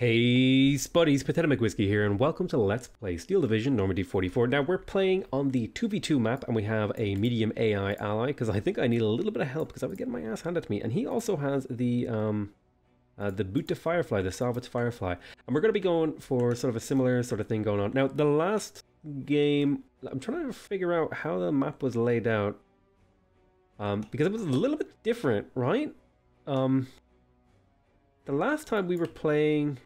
Hey Spuddies, Potato Whiskey here, and welcome to Let's Play Steel Division Normandy 44. Now we're playing on the 2v2 map, and we have a medium AI ally, because I think I need a little bit of help, because I was getting my ass handed to me. And he also has the um, uh, the boot to Firefly, the Salvage Firefly. And we're going to be going for sort of a similar sort of thing going on. Now, the last game, I'm trying to figure out how the map was laid out, um, because it was a little bit different, right? Um, the last time we were playing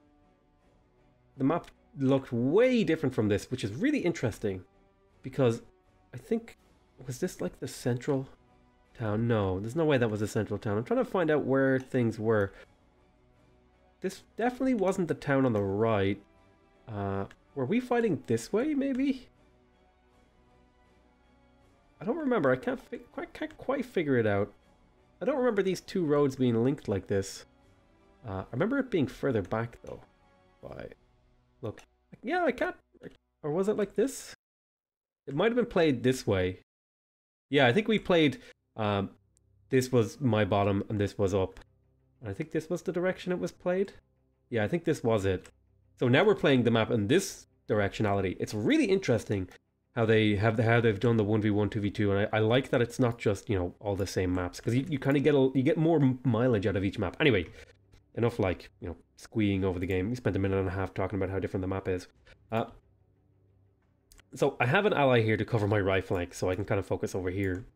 the map looked way different from this, which is really interesting because I think, was this like the central town? No, there's no way that was the central town. I'm trying to find out where things were. This definitely wasn't the town on the right. Uh, were we fighting this way, maybe? I don't remember. I can't, quite, can't quite figure it out. I don't remember these two roads being linked like this. Uh, I remember it being further back, though. By Look, yeah, I can't. Or was it like this? It might have been played this way. Yeah, I think we played. Um, this was my bottom and this was up. And I think this was the direction it was played. Yeah, I think this was it. So now we're playing the map in this directionality. It's really interesting how they have the, how they've done the 1v1 2v2 and I, I like that it's not just you know all the same maps because you, you kind of get a, you get more mileage out of each map anyway enough like, you know, squeeing over the game. We spent a minute and a half talking about how different the map is. Uh, so I have an ally here to cover my right flank, so I can kind of focus over here.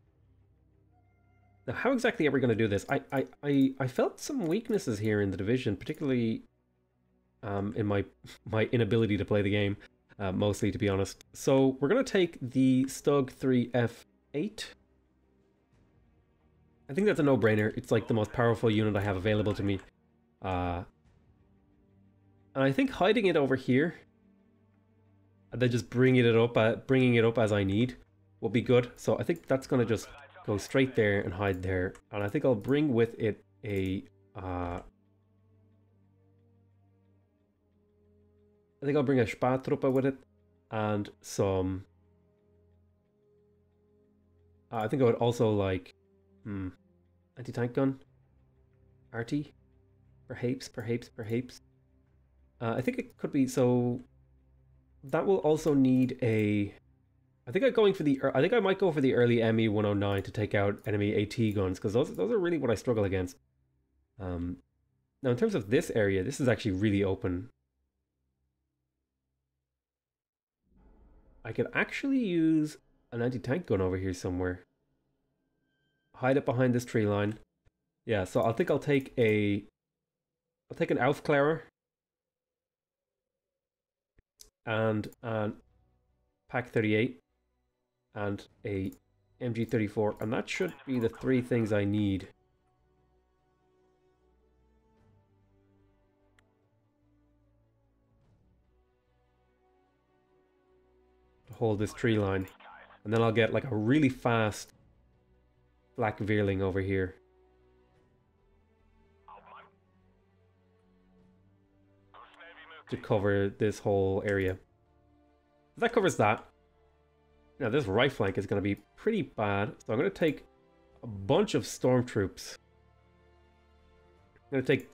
Now, how exactly are we going to do this? I, I, I, I felt some weaknesses here in the division, particularly um, in my my inability to play the game, uh, mostly to be honest. So we're going to take the Stug 3F8. I think that's a no-brainer. It's like the most powerful unit I have available to me. Uh, and I think hiding it over here, and then just bringing it up, uh, bringing it up as I need, will be good. So I think that's gonna just go straight there and hide there. And I think I'll bring with it a. Uh, I think I'll bring a Spähtruppe with it, and some. Uh, I think I would also like, hmm, anti-tank gun, arty. Perhaps, perhaps, perhaps. Uh, I think it could be so. That will also need a. I think I'm going for the. I think I might go for the early ME 109 to take out enemy AT guns because those those are really what I struggle against. Um, now in terms of this area, this is actually really open. I could actually use an anti-tank gun over here somewhere. Hide it behind this tree line. Yeah, so I think I'll take a I'll take an Elf Aufklärer and an Pak 38 and a MG34 and that should be the three things I need. To hold this tree line and then I'll get like a really fast Flak Vierling over here. To cover this whole area. That covers that. Now this right flank is going to be pretty bad, so I'm going to take a bunch of stormtroops. I'm going to take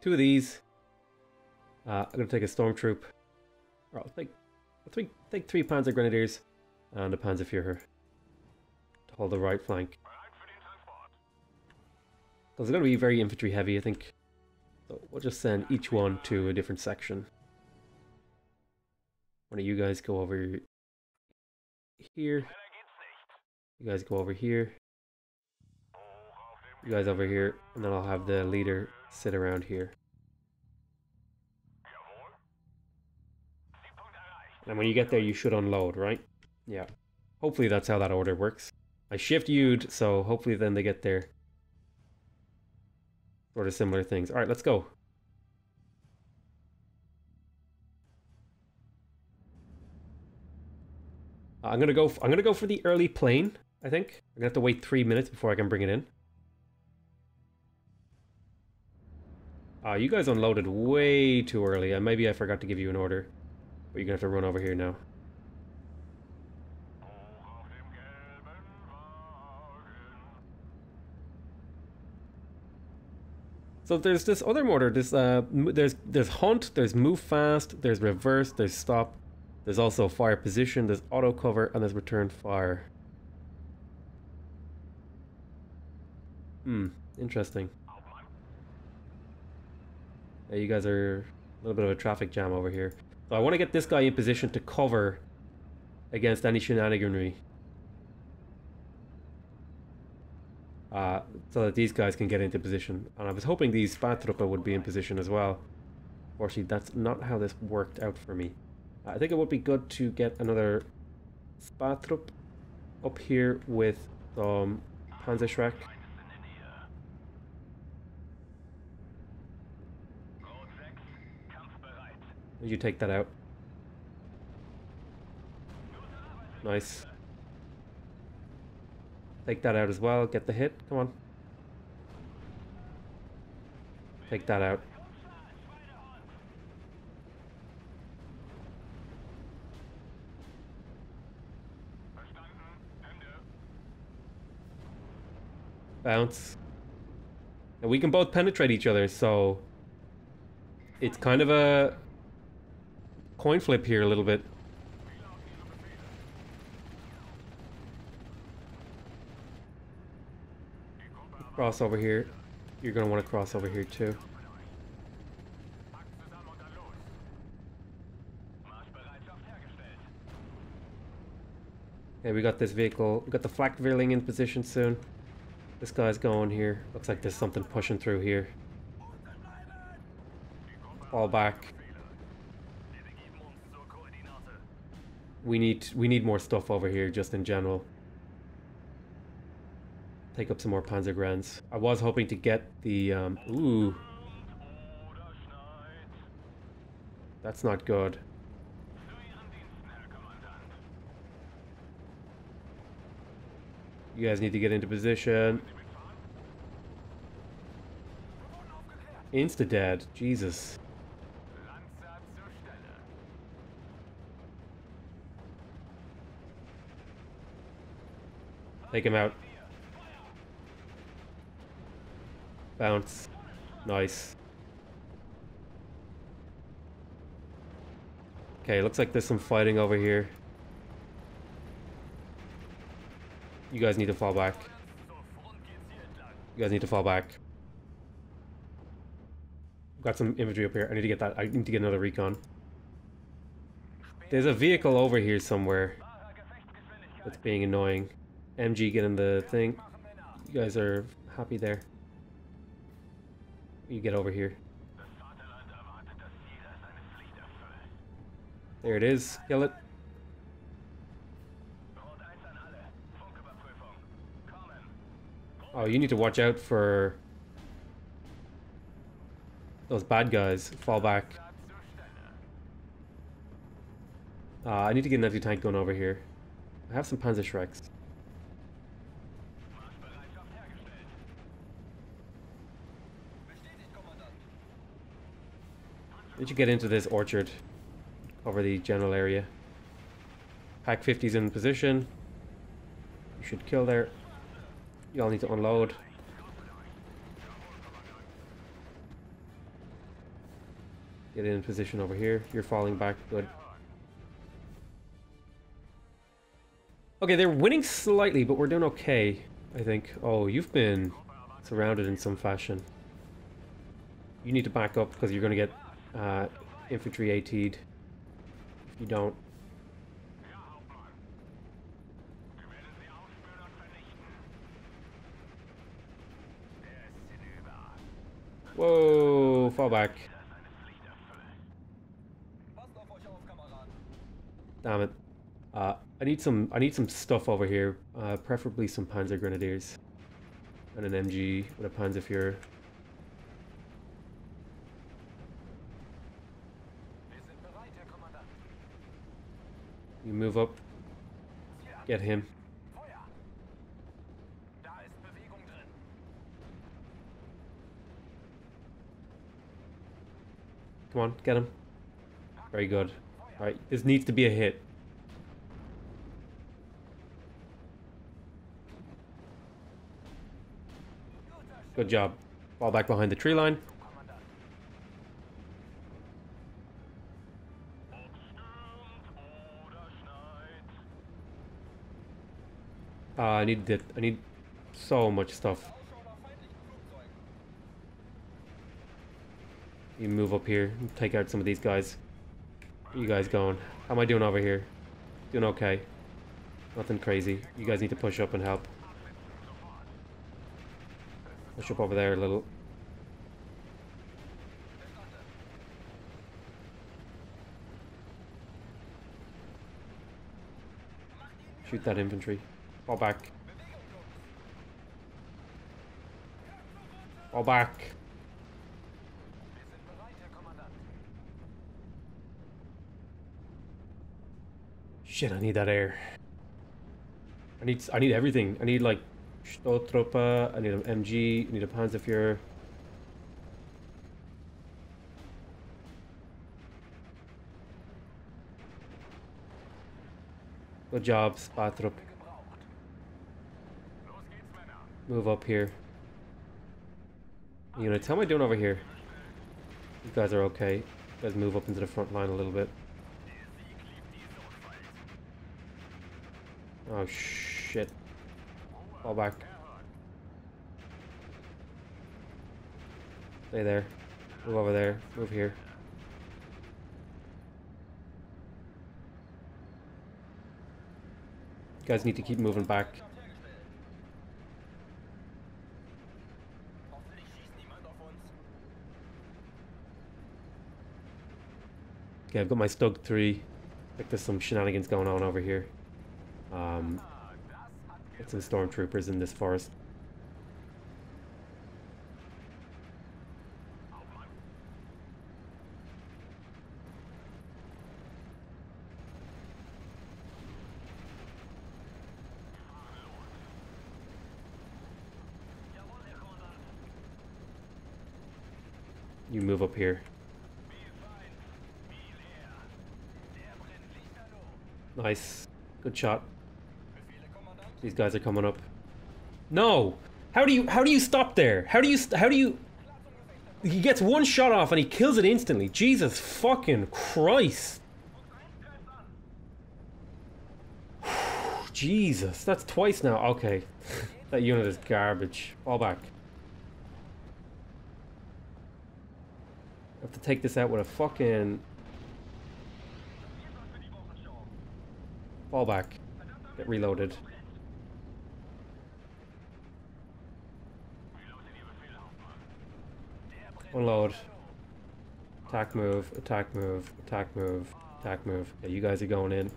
two of these. Uh, I'm going to take a stormtroop. Or I'll take, I'll take, three Panzer Grenadiers and a Panzerführer to hold the right flank. Because it's going to be very infantry heavy, I think. So we'll just send each one to a different section. One of you guys go over here. You guys go over here. You guys over here. And then I'll have the leader sit around here. And when you get there, you should unload, right? Yeah. Hopefully that's how that order works. I shift U'd, so hopefully then they get there sort of similar things. All right, let's go. I'm gonna go. I'm gonna go for the early plane. I think I'm gonna have to wait three minutes before I can bring it in. Uh, you guys unloaded way too early. Uh, maybe I forgot to give you an order, but you're gonna have to run over here now. So there's this other mortar. This uh, there's there's hunt. There's move fast. There's reverse. There's stop. There's also fire position. There's auto cover and there's return fire. Hmm. Interesting. Yeah, you guys are a little bit of a traffic jam over here. So I want to get this guy in position to cover against any shenaniganry. Uh, so that these guys can get into position. And I was hoping these Spadtrupper would be in position as well. Unfortunately, that's not how this worked out for me. I think it would be good to get another Spähtrupp up here with some Panzerschreck. You take that out. Nice. Take that out as well. Get the hit. Come on. Take that out. Bounce. And we can both penetrate each other, so... It's kind of a... Coin flip here a little bit. Cross over here. You're going to want to cross over here too. Okay, we got this vehicle. We got the flak Vierling in position soon. This guy's going here. Looks like there's something pushing through here. Fall back. We need we need more stuff over here just in general take up some more Panzergrenz. I was hoping to get the, um, ooh. That's not good. You guys need to get into position. Insta-dead. Jesus. Take him out. Bounce. Nice. Okay, looks like there's some fighting over here. You guys need to fall back. You guys need to fall back. Got some infantry up here. I need to get that. I need to get another recon. There's a vehicle over here somewhere. That's being annoying. MG getting the thing. You guys are happy there. You get over here. There it is. Kill it. Oh, you need to watch out for those bad guys. Fall back. Uh, I need to get an anti-tank going over here. I have some Panzerschrecks. Did you get into this orchard? Over the general area. Pak 50's in position. You should kill there. You all need to unload. Get in position over here. You're falling back. Good. Okay, they're winning slightly, but we're doing okay, I think. Oh, you've been surrounded in some fashion. You need to back up because you're going to get uh, infantry AT'd if you don't. Whoa, fall back. Damn it. Uh, I need some I need some stuff over here, uh, preferably some Panzer Grenadiers and an MG with a Panzerführer. You move up. Get him. Come on, get him. Very good. Alright, this needs to be a hit. Good job. Fall back behind the tree line. Uh, I need that. I need so much stuff. You move up here and take out some of these guys. Where you guys going? How am I doing over here? Doing okay. Nothing crazy. You guys need to push up and help. Push up over there a little. Shoot that infantry. Fall back. Fall back. Shit, I need that air. I need I need everything. I need like Stoßtruppe, I need an MG, I need a Panzerführer. Good job, Spähtrupp. Move up here. Units, how am I doing over here? You guys are okay. You guys move up into the front line a little bit. Oh shit. Fall back. Stay there. Move over there. Move here. You guys need to keep moving back. Okay, I've got my Stug 3. Like there's some shenanigans going on over here. Um, get some stormtroopers in this forest. You move up here. Nice. Good shot. These guys are coming up. No! How do you how do you stop there? How do you how do you He gets one shot off and he kills it instantly. Jesus fucking Christ. Jesus, that's twice now. Okay. that unit is garbage. Fall back. I have to take this out with a fucking Fall back. Get reloaded. Unload. Attack move, attack move, attack move, attack move. Yeah, you guys are going in.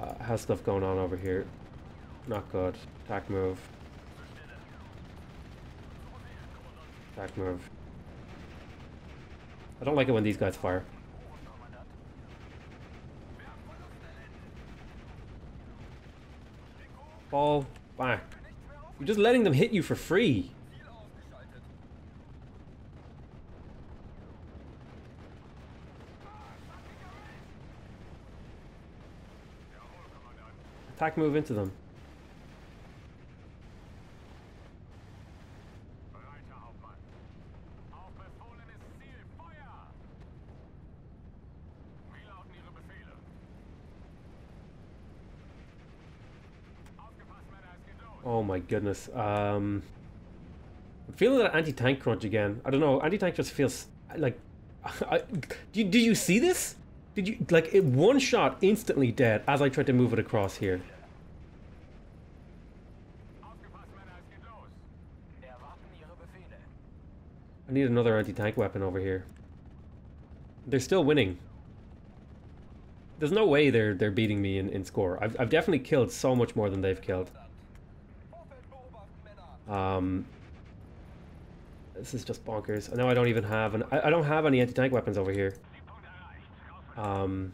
Uh, how's stuff going on over here? Not good. Attack move. Attack move. I don't like it when these guys fire. Fall back. You're just letting them hit you for free. Attack move into them. Oh my goodness. Um, I'm feeling that anti-tank crunch again. I don't know. Anti-tank just feels like... I, did you see this? Did you... Like, it one shot instantly dead as I tried to move it across here. I need another anti-tank weapon over here. They're still winning. There's no way they're they're beating me in, in score. I've, I've definitely killed so much more than they've killed. Um, this is just bonkers. I know I don't even have an. I, I don't have any anti-tank weapons over here. Um,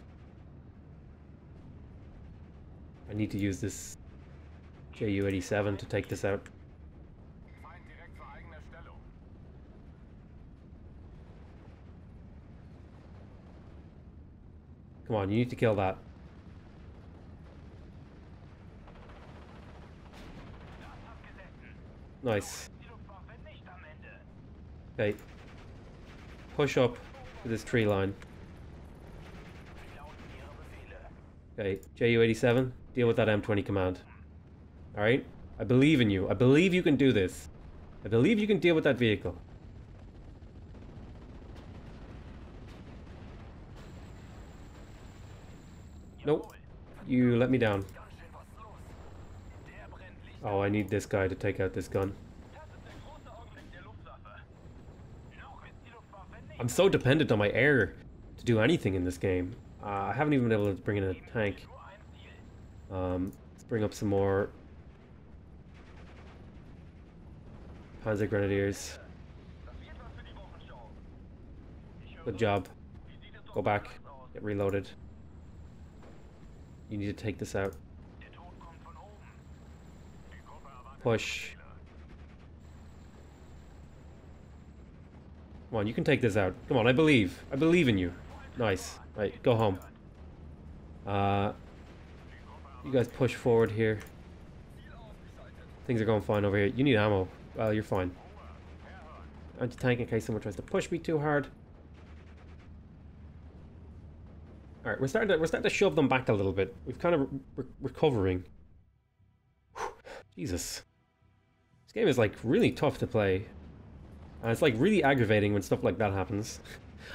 I need to use this Ju-87 to take this out. Come on, you need to kill that. Nice. Okay. Push up to this tree line. Okay, JU-87, deal with that M20 command. Alright? I believe in you. I believe you can do this. I believe you can deal with that vehicle. Nope. You let me down. Oh, I need this guy to take out this gun. I'm so dependent on my air to do anything in this game. Uh, I haven't even been able to bring in a tank. Um, let's bring up some more Panzer Grenadiers. Good job. Go back. Get reloaded. You need to take this out. Push. Come on, you can take this out. Come on, I believe. I believe in you. Nice. Right, go home. Uh, you guys push forward here. Things are going fine over here. You need ammo. Well, you're fine. Anti-tank in case someone tries to push me too hard. All right, we're starting to we're starting to shove them back a little bit. We've kind of re recovering. Whew, Jesus, game is like really tough to play, and it's like really aggravating when stuff like that happens.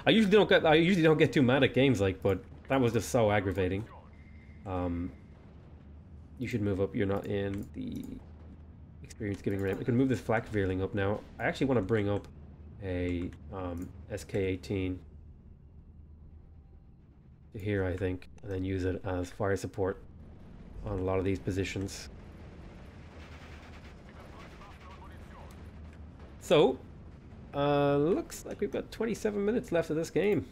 I usually don't get I usually don't get too mad at games like, but that was just so aggravating. Um, you should move up. You're not in the experience giving ramp. We can move this flak Vierling up now. I actually want to bring up a um, SK-18 to here, I think, and then use it as fire support on a lot of these positions. So, uh, looks like we've got 27 minutes left of this game.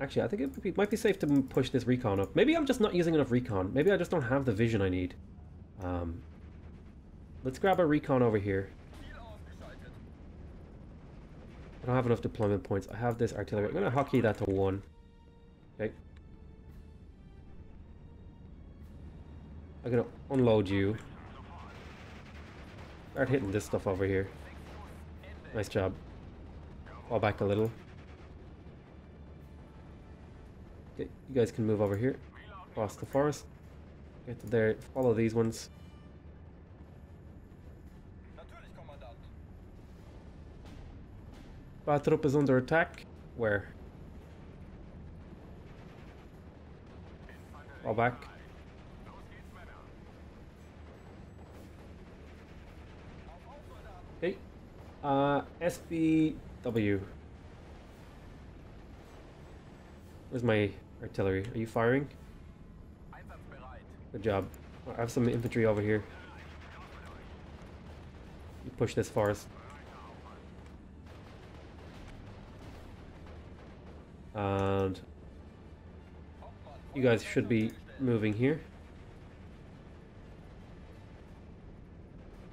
Actually, I think it might be safe to push this recon up. Maybe I'm just not using enough recon. Maybe I just don't have the vision I need. Um, let's grab a recon over here. I don't have enough deployment points. I have this artillery. I'm going to hotkey that to 1. Okay. I'm gonna unload you. Start hitting this stuff over here. Nice job. Fall back a little. Okay, you guys can move over here. Across the forest. Get to there. Follow these ones. Batrup is under attack. Where? Fall back. Uh, SBW. Where's my artillery? Are you firing? Good job. I have some infantry over here. You push this forest. And you guys should be moving here.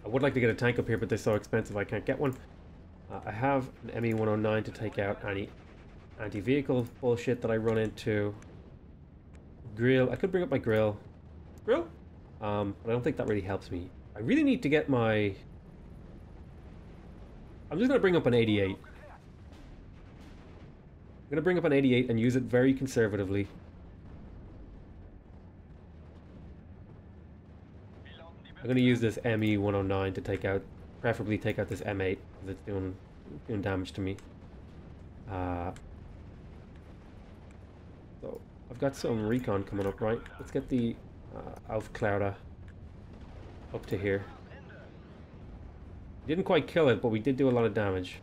I would like to get a tank up here, but they're so expensive I can't get one. Uh, I have an ME-109 to take out any anti-vehicle bullshit that I run into. Grill. I could bring up my grill. Grill? Um, but I don't think that really helps me. I really need to get my... I'm just going to bring up an 88. I'm going to bring up an 88 and use it very conservatively. I'm to use this ME-109 to take out, preferably take out this M8 because it's doing, doing damage to me. Uh, so, I've got some recon coming up, right? Let's get the uh, Aufklärer up to here. Didn't quite kill it, but we did do a lot of damage.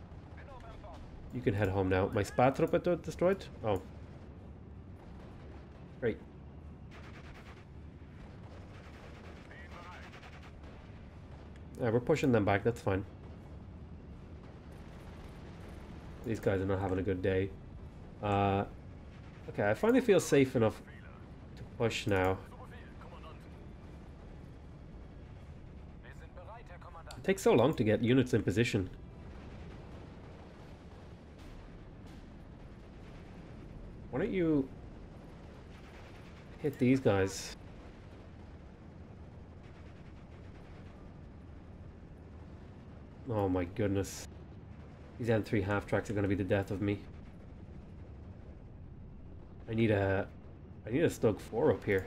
You can head home now. My Spähtruppe destroyed? Oh. Yeah, we're pushing them back, that's fine. These guys are not having a good day. Uh, okay, I finally feel safe enough to push now. It takes so long to get units in position. Why don't you hit these guys? Oh my goodness. These M3 half tracks are going to be the death of me. I need a... I need a Stug 4 up here.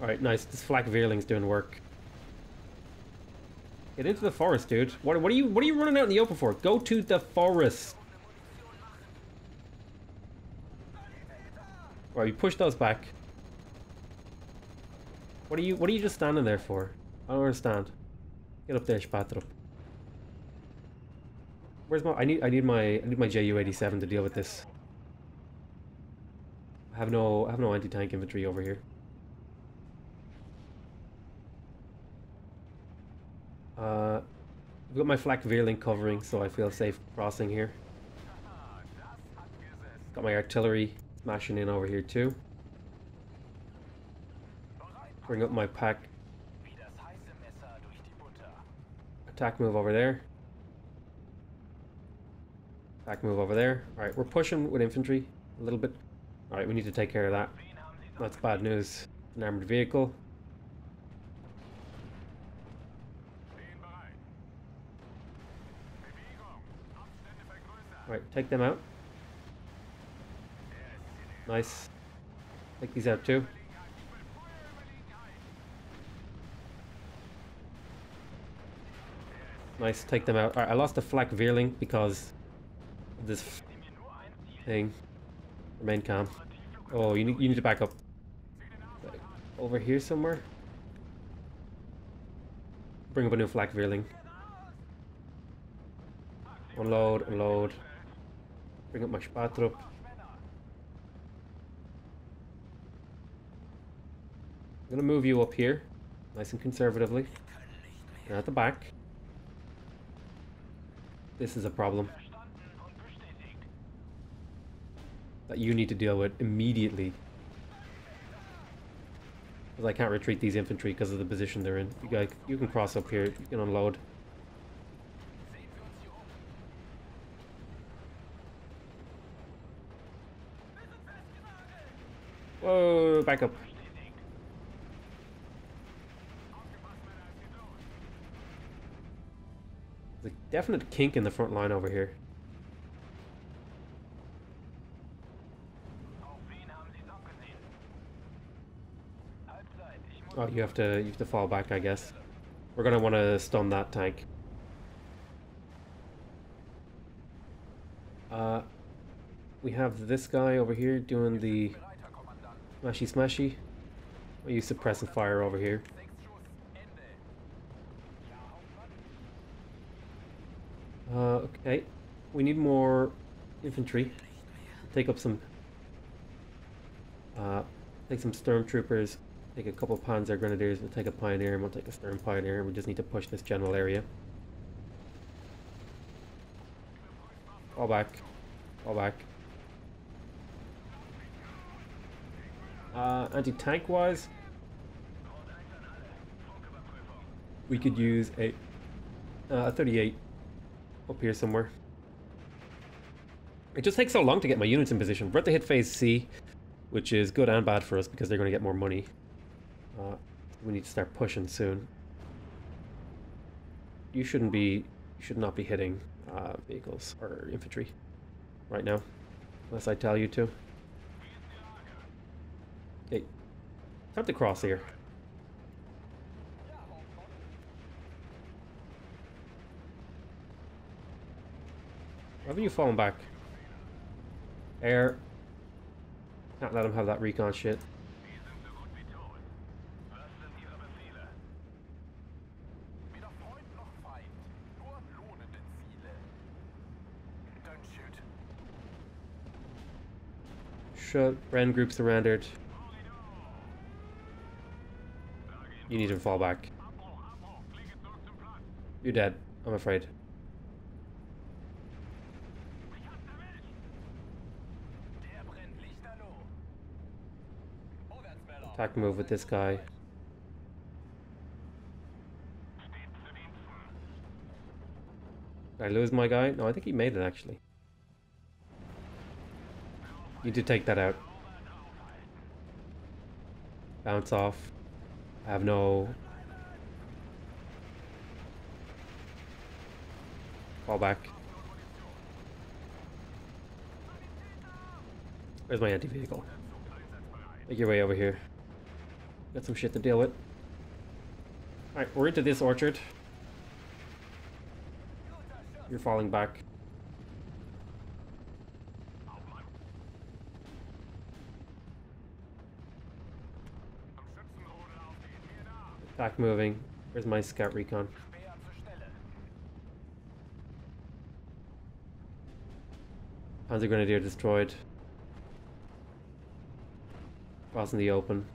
Alright, nice. This Flak Vierling's doing work. Get into the forest, dude. What, what are you what are you running out in the open for? Go to the forest. Right, you push those back. What are you what are you just standing there for? I don't understand. Get up there, Spähtrupp. Where's my I need I need my I need my JU eighty seven to deal with this. I have no I have no anti tank infantry over here. Uh, I've got my flak Vierling covering, so I feel safe crossing here. Got my artillery smashing in over here too. Bring up my pack. Attack move over there. Attack move over there. Alright, we're pushing with infantry a little bit. Alright, we need to take care of that. That's bad news. An armored vehicle. Right, take them out. Nice. Take these out too. Nice, take them out. I lost the flak Vierling because this thing. Remain calm. Oh, you need, you need to back up. Over here somewhere? Bring up a new flak Vierling. Unload, unload. Bring up my Spähtrupp. I'm gonna move you up here, nice and conservatively. And at the back. This is a problem. That you need to deal with immediately. Because I can't retreat these infantry because of the position they're in. You, guys, you can cross up here, you can unload. Whoa, back up. Definite kink in the front line over here. Oh, you have to you have to fall back, I guess. We're gonna want to stun that tank. Uh, we have this guy over here doing the Smashy smashy. I'll use suppressive fire over here. Uh, okay. We need more infantry. Take up some... Uh, take some stormtroopers. Take a couple of panzer grenadiers. We'll take a pioneer and we'll take a sturm pioneer. We just need to push this general area. Fall back. Fall back. Uh, Anti-tank wise, we could use a, uh, a 38 up here somewhere. It just takes so long to get my units in position. We're at the hit phase C, which is good and bad for us because they're going to get more money. Uh, we need to start pushing soon. You shouldn't be, you should not be hitting uh, vehicles or infantry right now, unless I tell you to. Hey, time to cross here. Why have you fallen back? Air. Can't let him have that recon shit. Shut. Ren group surrendered. You need to fall back. You're dead, I'm afraid. Attack move with this guy. Did I lose my guy? No, I think he made it actually. You did take that out. Bounce off. I have no... Fall back. Where's my anti-vehicle? Make your way over here. Got some shit to deal with. Alright, we're into this orchard. You're falling back. Back moving. Where's my scout recon? Panzer Grenadier destroyed. Crossing the open.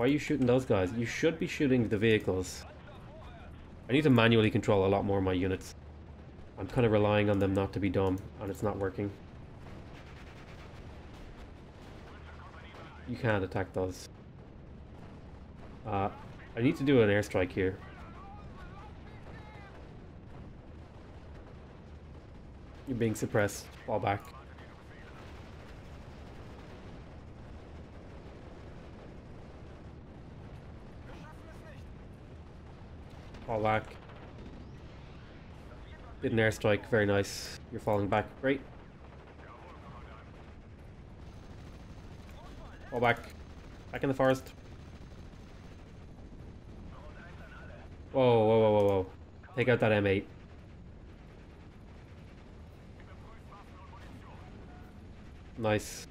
Why are you shooting those guys? You should be shooting the vehicles. I need to manually control a lot more of my units. I'm kind of relying on them not to be dumb, and it's not working. You can't attack those. Uh, I need to do an airstrike here. You're being suppressed. Fall back. Fall back. Did an airstrike, very nice. You're falling back, great. Fall back. Back in the forest. Whoa, whoa, whoa, whoa, whoa. Take out that M8. Nice.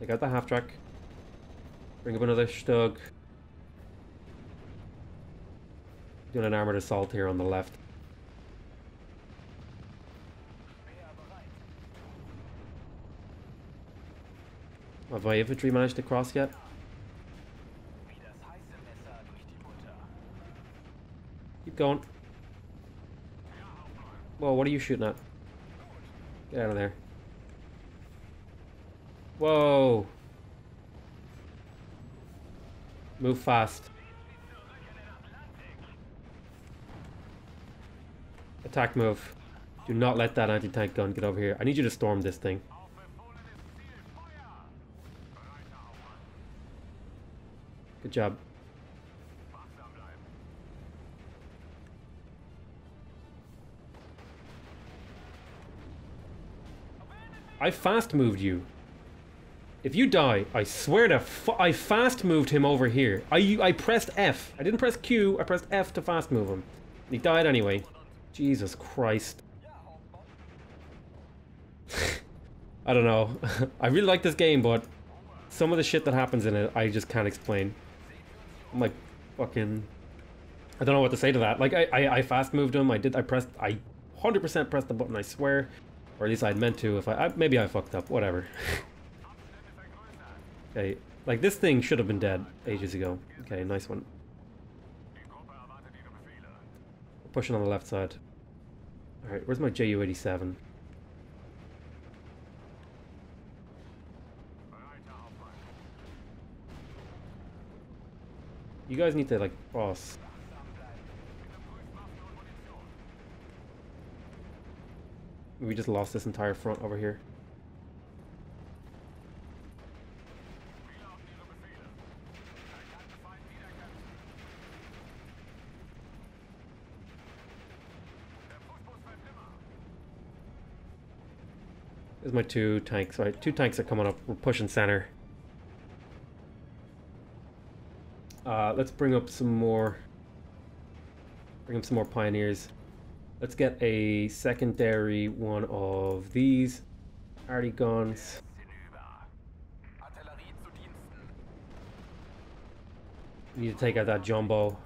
Take out the half track. Bring up another Stug. Doing an armored assault here on the left. Have my infantry managed to cross yet? Keep going. Whoa, what are you shooting at? Get out of there. Whoa. Move fast. Attack move. Do not let that anti-tank gun get over here. I need you to storm this thing. Good job. I fast moved you. If you die, I swear to I fast moved him over here. I I pressed F. I didn't press Q, I pressed F to fast move him. He died anyway. Jesus Christ. I don't know. I really like this game, but some of the shit that happens in it, I just can't explain. I'm like, fucking... I don't know what to say to that. Like, I, I, I fast moved him. I did, I pressed, I 100% pressed the button, I swear. Or at least I'd meant to if I, I maybe I fucked up, whatever. okay, like this thing should have been dead ages ago. Okay, nice one. Pushing on the left side. Alright, where's my Ju-87? You guys need to, like, cross. We just lost this entire front over here. There's my two tanks, right? Two tanks are coming up. We're pushing center. Uh, let's bring up some more. Bring up some more pioneers. Let's get a secondary one of these hardy guns. Need to take out that jumbo.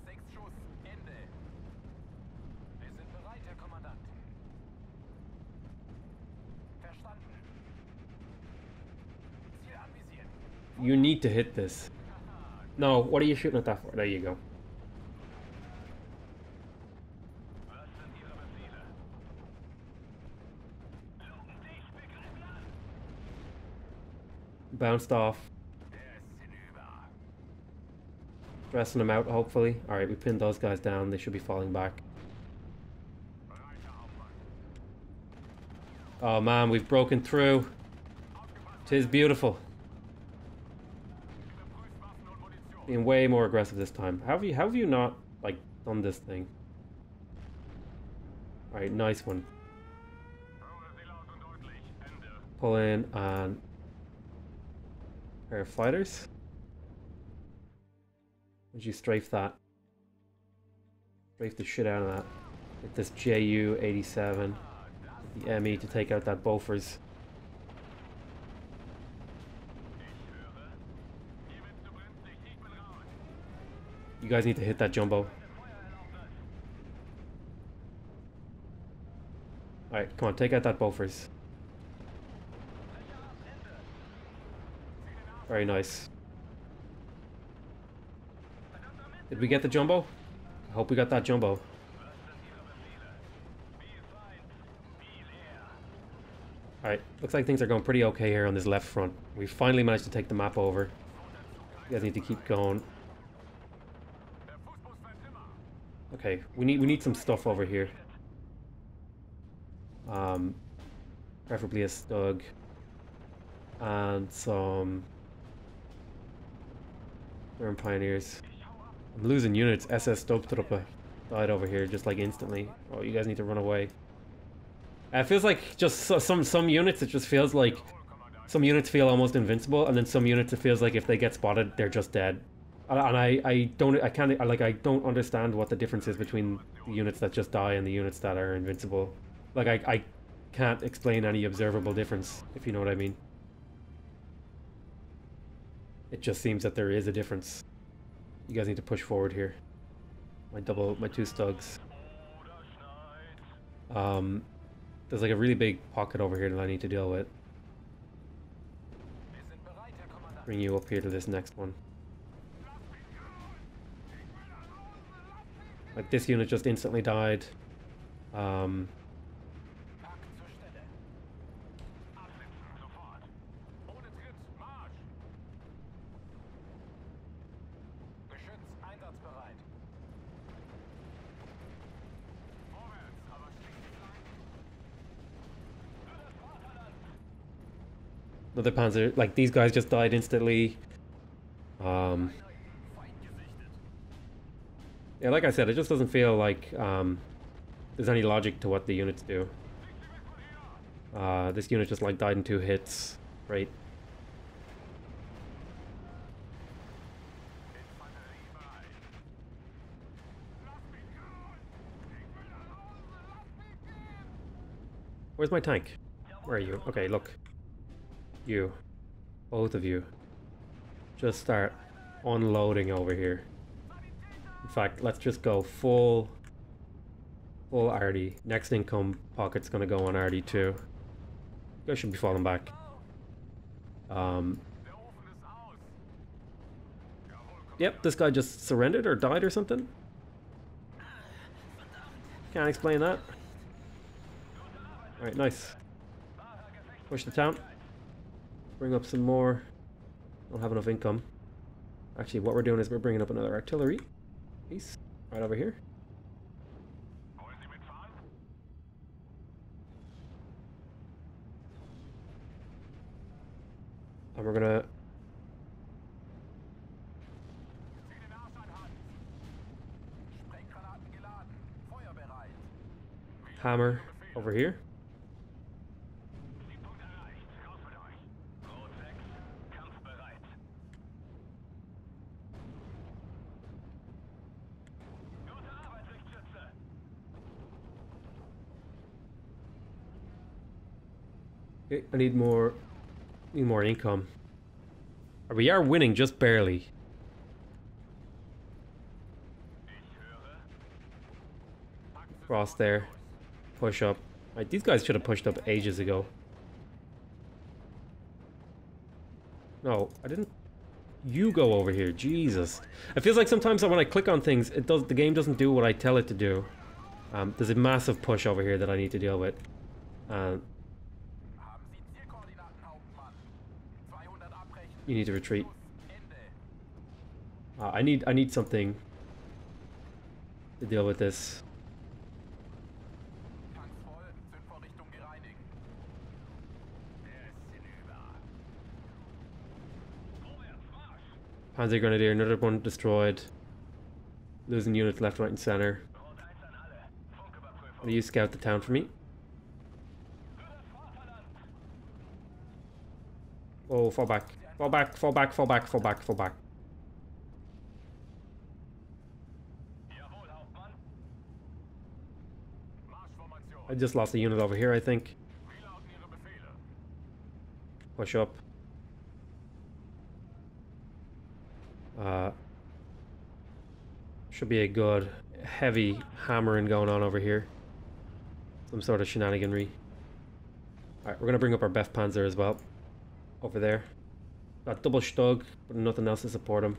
You need to hit this. No, what are you shooting at that for? There you go. Bounced off. Dressing them out, hopefully. Alright, we pinned those guys down. They should be falling back. Oh man, we've broken through. Tis beautiful. Being way more aggressive this time. How have you how have you not like done this thing? Alright, nice one. Pull in on pair of fighters. Would you strafe that? Strafe the shit out of that. Get this JU-87. The ME to take out that Bofors. You guys need to hit that jumbo. Alright, come on, take out that Bofors. Very nice. Did we get the jumbo? I hope we got that jumbo. Alright, looks like things are going pretty okay here on this left front. We finally managed to take the map over. You guys need to keep going. Okay, we need we need some stuff over here. Um, preferably a Stug. And some Sturm Pioneers. I'm losing units. SS Stubtruppe died over here just like instantly. Oh, you guys need to run away. Uh, it feels like just so, some some units. It just feels like some units feel almost invincible, and then some units it feels like if they get spotted, they're just dead. And I I don't I can't like I don't understand what the difference is between the units that just die and the units that are invincible. Like I I can't explain any observable difference if you know what I mean. It just seems that there is a difference. You guys need to push forward here. My double, my two stugs. Um, there's like a really big pocket over here that I need to deal with. Bring you up here to this next one. Like this unit just instantly died. Um, Another Panzer, like these guys just died instantly. Um, yeah, like I said, it just doesn't feel like um, there's any logic to what the units do. Uh, this unit just like died in two hits, right? Where's my tank? Where are you? Okay, look. You. Both of you. Just start unloading over here. In fact, let's just go full... Full RD. Next income pocket's gonna go on RD too. You should be falling back. Um... Yep, this guy just surrendered or died or something. Can't explain that. Alright, nice. Push the town. Bring up some more. Don't have enough income. Actually, what we're doing is we're bringing up another artillery piece right over here. And we're gonna hammer over here. I need more need more income. We are winning just barely. Cross there. Push up. Right, these guys should have pushed up ages ago. No, I didn't. You go over here, Jesus. It feels like sometimes when I click on things, it does. The game doesn't do what I tell it to do. Um, there's a massive push over here that I need to deal with. Um, You need to retreat. Uh, I need I need something to deal with this. Panzer Grenadier, another one destroyed. Losing units left, right, and center. Will you scout the town for me? Oh, fall back. Fall back, fall back, fall back, fall back, fall back. I just lost a unit over here, I think. Push up. Uh, should be a good heavy hammering going on over here. Some sort of shenaniganry. Alright, we're gonna bring up our Bef Panzer as well. Over there. Got double Stug, but nothing else to support him.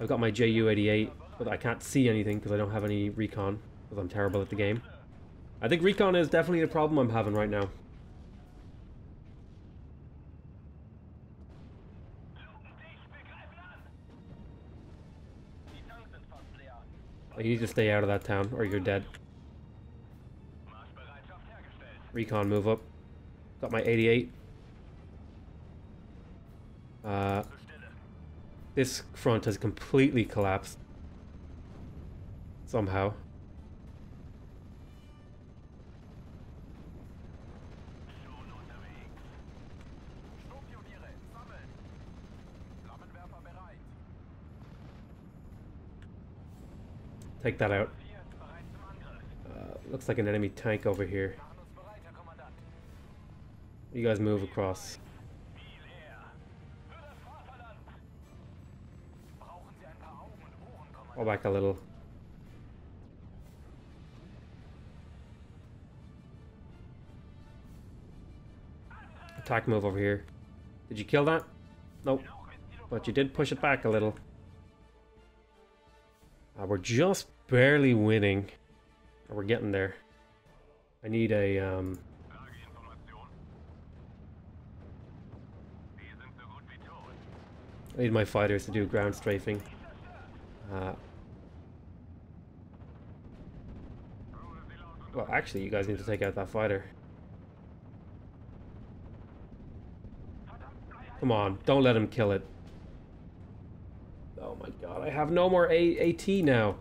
I've got my Ju-88, but I can't see anything because I don't have any recon, because I'm terrible at the game. I think recon is definitely the problem I'm having right now. You need to stay out of that town or you're dead. Recon move up. Got my 88. Uh, this front has completely collapsed. Somehow. Take that out. Uh, looks like an enemy tank over here. You guys move across. Back a little. Attack move over here. Did you kill that? Nope. But you did push it back a little. Uh, we're just barely winning. We're getting there. I need a, um... I need my fighters to do ground strafing. Uh, well, actually, you guys need to take out that fighter. Come on, don't let him kill it. Oh my god, I have no more A AT now.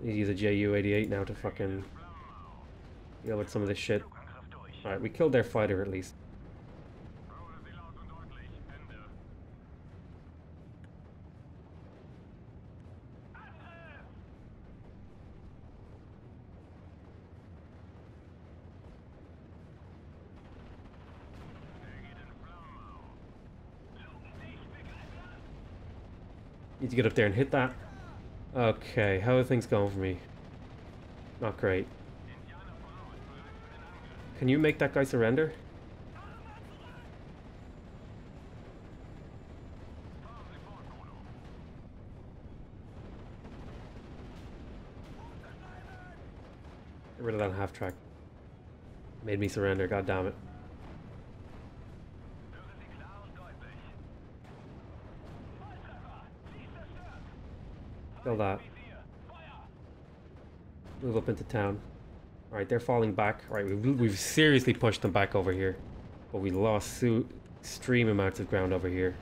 I need to use a Ju-88 now to fucking deal with some of this shit. Alright, we killed their fighter at least. Need to get up there and hit that. Okay, how are things going for me? Not great. Can you make that guy surrender? Get rid of that half track. Made me surrender, god damn it. Kill that. Move up into town. Alright, they're falling back. Alright, we've, we've seriously pushed them back over here. But we lost extreme amounts of ground over here.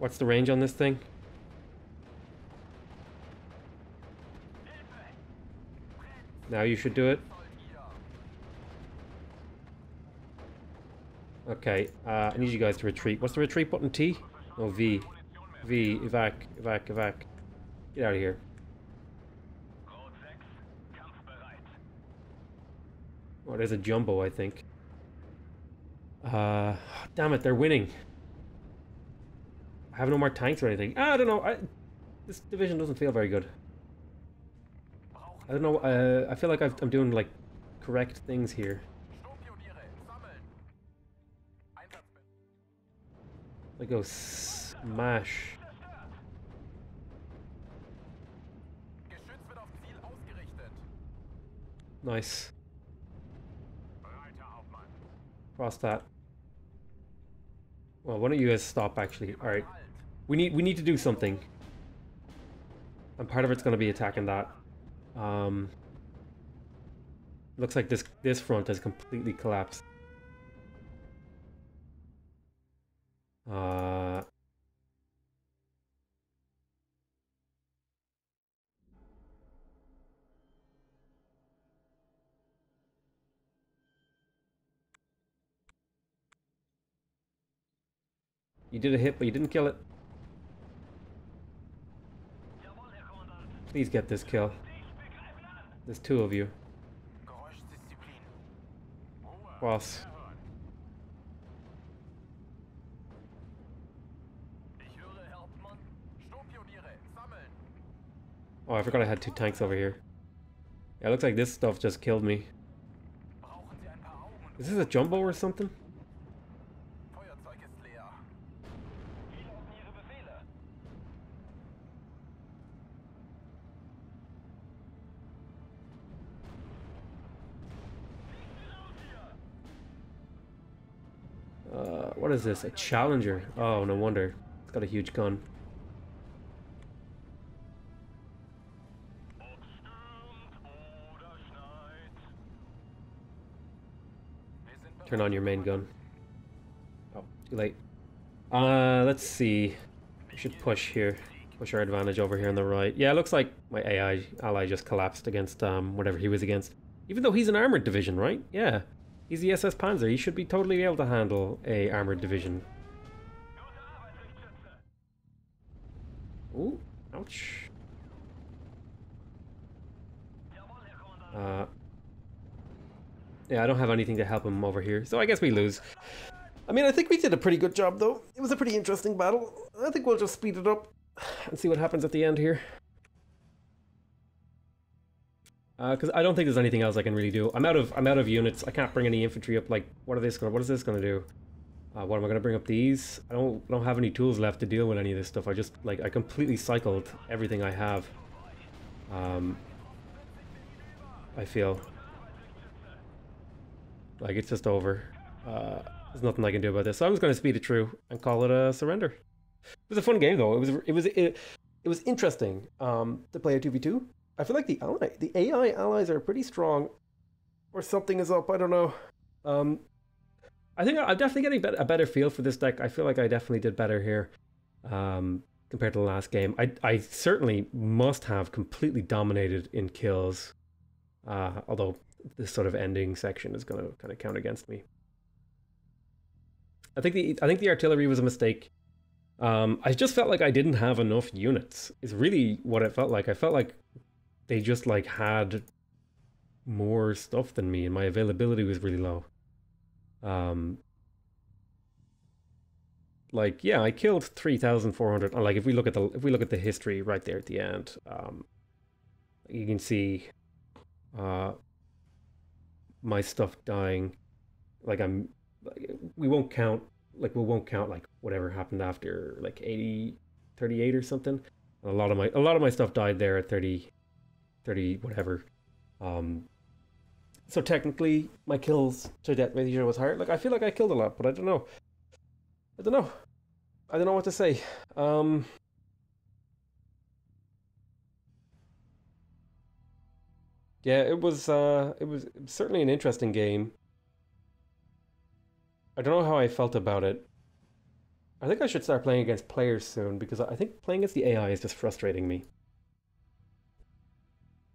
What's the range on this thing? Now you should do it. Okay, uh, I need you guys to retreat. What's the retreat button? T? No, V. V, evac, evac, evac. Get out of here. Oh, there's a jumbo, I think. Uh, damn it, they're winning. I have no more tanks or anything. Ah, I don't know. I, this division doesn't feel very good. I don't know, uh, I feel like i am doing, like, correct things here. I go smash. Nice. Cross that. Well, why don't you guys stop, actually? Alright. We need, we need to do something. And part of it's going to be attacking that. Um, looks like this this front has completely collapsed. Uh, you did a hit, but you didn't kill it. Please get this kill. There's two of you. Was. Oh, I forgot I had two tanks over here. Yeah, it looks like this stuff just killed me. Is this a jumbo or something? What is this? A Challenger? Oh, no wonder. It's got a huge gun. Turn on your main gun. Oh, too late. Uh, let's see. We should push here. Push our advantage over here on the right. Yeah, it looks like my AI ally just collapsed against um, whatever he was against. Even though he's an armored division, right? Yeah. He's the SS Panzer. He should be totally able to handle a armored division. Ooh, ouch. Uh, yeah, I don't have anything to help him over here, so I guess we lose. I mean, I think we did a pretty good job, though. It was a pretty interesting battle. I think we'll just speed it up and see what happens at the end here. Because uh, I don't think there's anything else I can really do. I'm out of I'm out of units. I can't bring any infantry up. Like, what are this going? What is this going to do? Uh, what am I going to bring up these? I don't I don't have any tools left to deal with any of this stuff. I just like I completely cycled everything I have. Um, I feel like it's just over. Uh, there's nothing I can do about this. So I'm just going to speed it through and call it a surrender. It was a fun game though. It was it was it, it was interesting um, to play a two v two. I feel like the ally, the AI allies are pretty strong, or something is up. I don't know. Um, I think I'm definitely getting a better feel for this deck. I feel like I definitely did better here um, compared to the last game. I I certainly must have completely dominated in kills, uh, although this sort of ending section is going to kind of count against me. I think the I think the artillery was a mistake. Um, I just felt like I didn't have enough units. Is really what it felt like. I felt like they just like had more stuff than me and my availability was really low. Um like yeah, I killed 3400 like if we look at the if we look at the history right there at the end, um you can see uh my stuff dying like I'm we won't count like we won't count like whatever happened after like 80 38 or something. A lot of my a lot of my stuff died there at 30 30 whatever. Um, so technically, my kills to death ratio was higher. Like I feel like I killed a lot, but I don't know. I don't know. I don't know what to say. Um, yeah, it was. Uh, it was certainly an interesting game. I don't know how I felt about it. I think I should start playing against players soon because I think playing against the AI is just frustrating me.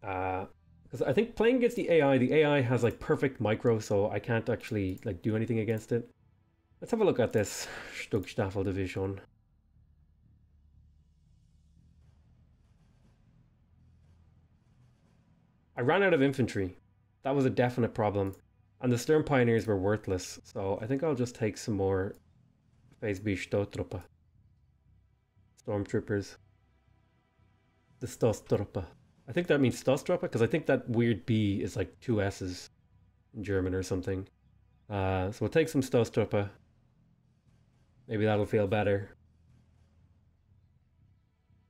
Because uh, I think playing against the AI, the AI has like perfect micro, so I can't actually like do anything against it. Let's have a look at this Schutzstaffel division. I ran out of infantry. That was a definite problem. And the Sturm Pioneers were worthless, so I think I'll just take some more Phase B Stormtrooper. Stormtroopers. The Stormtrooper. I think that means Stossdropper because I think that weird B is like two S's in German or something. Uh, so we'll take some Stossdropper. Maybe that'll feel better.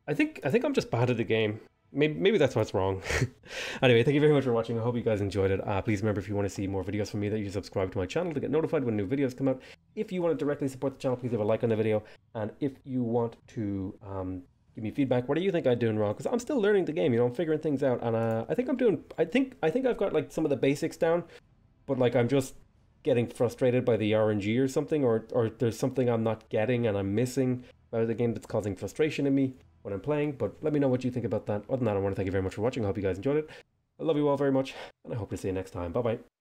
I think I think I'm just bad at the game. Maybe, maybe that's what's wrong. anyway, thank you very much for watching. I hope you guys enjoyed it. Uh, please remember if you want to see more videos from me that you subscribe to my channel to get notified when new videos come out. If you want to directly support the channel, please leave a like on the video. And if you want to um, give me feedback. What do you think I'm doing wrong? Because I'm still learning the game. You know, I'm figuring things out, and uh, I think I'm doing. I think I think I've got like some of the basics down, but like I'm just getting frustrated by the RNG or something, or or there's something I'm not getting and I'm missing about the game that's causing frustration in me when I'm playing. But let me know what you think about that. Other than that, I want to thank you very much for watching. I hope you guys enjoyed it. I love you all very much, and I hope to see you next time. Bye bye.